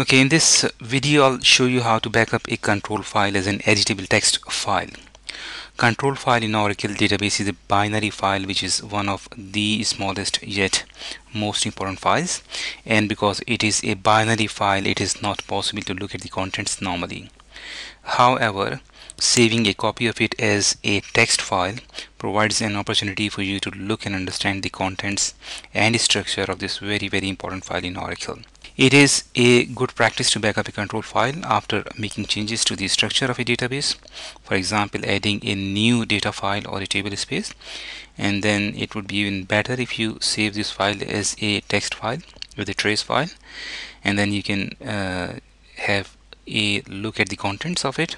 Okay, in this video I'll show you how to backup a control file as an editable text file. Control file in Oracle database is a binary file which is one of the smallest yet most important files and because it is a binary file it is not possible to look at the contents normally. However, saving a copy of it as a text file provides an opportunity for you to look and understand the contents and structure of this very very important file in Oracle. It is a good practice to backup a control file after making changes to the structure of a database. For example, adding a new data file or a table space. And then it would be even better if you save this file as a text file with a trace file. And then you can uh, have a look at the contents of it.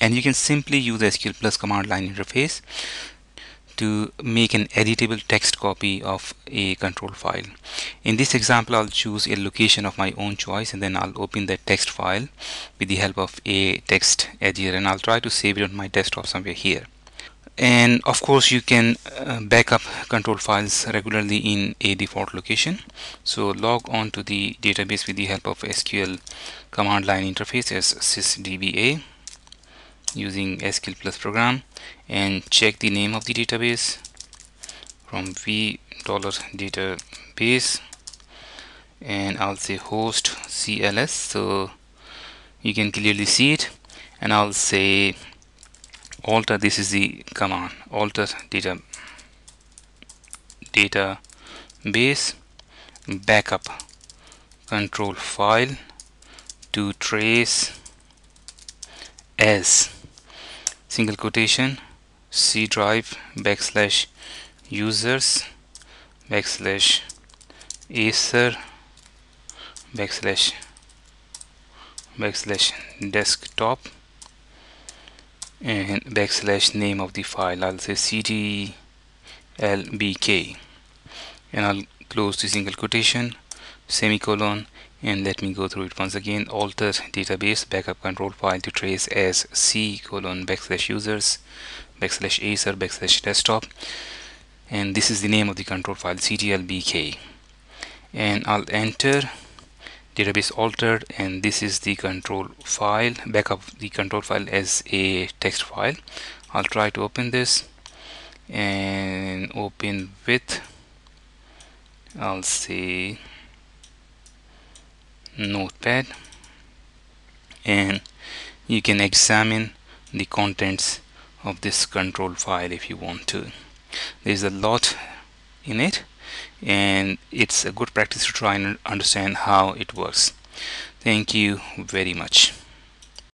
And you can simply use the SQL Plus command line interface to make an editable text copy of a control file. In this example, I'll choose a location of my own choice and then I'll open the text file with the help of a text editor and I'll try to save it on my desktop somewhere here. And of course, you can uh, backup control files regularly in a default location. So log on to the database with the help of SQL command line interface as sysdba using SQL Plus program and check the name of the database from v dollar database and I'll say host CLS so you can clearly see it. And I'll say alter this is the command alter data database backup control file to trace as single quotation C drive backslash users backslash acer backslash backslash desktop and backslash name of the file. I'll say ctlbk and I'll close the single quotation semicolon and let me go through it once again. Alter database backup control file to trace as c colon backslash users backslash acer backslash desktop. And this is the name of the control file ctlbk and I'll enter database altered and this is the control file backup the control file as a text file. I'll try to open this and open with I'll say notepad. And you can examine the contents of this control file if you want to. There's a lot in it and it's a good practice to try and understand how it works. Thank you very much